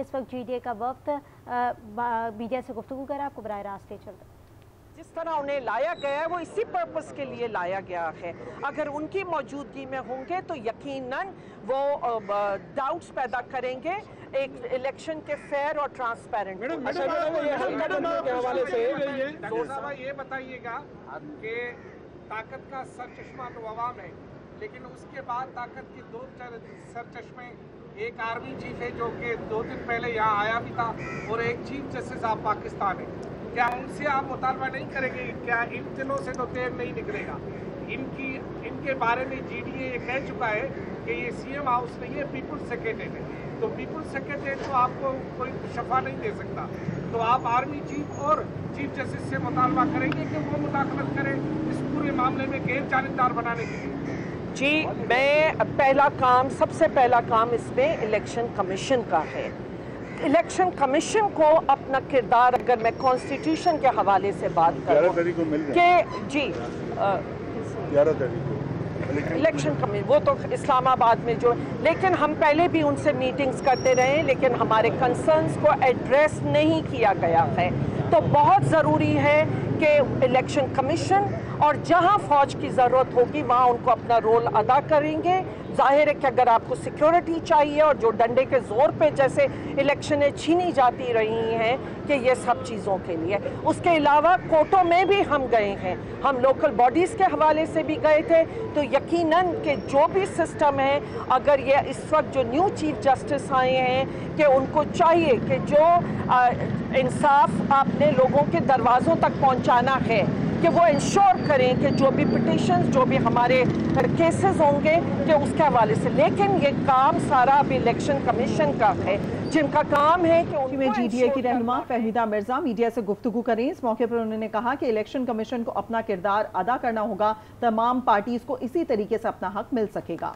इस वक्त जीडीए का वक्त मीडिया से गुफ्तु कर आपको बर रास्त चलते जिस तरह उन्हें लाया गया है वो इसी पर्पस के लिए लाया गया है। अगर उनकी मौजूदगी में होंगे तो यकीनन वो डाउट्स पैदा करेंगे एक इलेक्शन के फेयर और ट्रांसपेरेंट के हवाले से ये बताइएगा कि ताकत का सर चश्मा तो अवाम है। लेकिन उसके बाद ताकत के दो सर चश्मे, एक आर्मी चीफ है जो कि दो दिन पहले यहाँ आया भी था और एक चीफ जस्टिस ऑफ़ पाकिस्तान है। क्या उनसे आप मुतालबा नहीं करेंगे? क्या इन दिनों से तो तेल नहीं निकलेगा? इनकी, इनके बारे में जी जीडीए ये कह चुका है कि ये सीएम हाउस नहीं है पीपुल्स सेक्रेटरी है। तो पीपुल्स सेक्रेटरी तो आपको कोई शफा नहीं दे सकता। तो आप आर्मी चीफ और चीफ जस्टिस से मुतालबा करेंगे कि वो मुदाखलत करें इस पूरे मामले में गैर जानबदार बनाने के लिए। जी मैं पहला काम सबसे पहला काम इसमें इलेक्शन कमीशन का है। इलेक्शन कमीशन को अपना किरदार अगर मैं कॉन्स्टिट्यूशन के हवाले से बात करूँ कि जी इलेक्शन कमीशन वो तो इस्लामाबाद में जो लेकिन हम पहले भी उनसे मीटिंग्स करते रहे लेकिन हमारे कंसर्न्स को एड्रेस नहीं किया गया है। तो बहुत ज़रूरी है कि इलेक्शन कमीशन और जहाँ फौज की ज़रूरत होगी, वहाँ उनको अपना रोल अदा करेंगे। ज़ाहिर है कि अगर आपको सिक्योरिटी चाहिए और जो डंडे के ज़ोर पे जैसे इलेक्शनें छीनी जाती रही हैं कि ये सब चीज़ों के लिए। उसके अलावा कोर्टों में भी हम गए हैं। हम लोकल बॉडीज़ के हवाले से भी गए थे। तो यकीनन कि जो भी सिस्टम है, अगर ये इस वक्त जो न्यू चीफ जस्टिस आए हैं कि उनको चाहिए कि जो इंसाफ आपने लोगों के दरवाज़ों तक पहुँचाना है कि वो इंश्योर करें कि जो भी पिटिशन जो भी हमारे केसेस होंगे कि उसके हवाले से। लेकिन ये काम सारा अभी इलेक्शन कमीशन का है। जिनका काम है कि में ए की रहनुमा फहमीदा मिर्ज़ा मीडिया से गुफ्तु करें। इस मौके पर उन्होंने कहा कि इलेक्शन कमीशन को अपना किरदार अदा करना होगा। तमाम पार्टीज़ को इसी तरीके से अपना हक मिल सकेगा।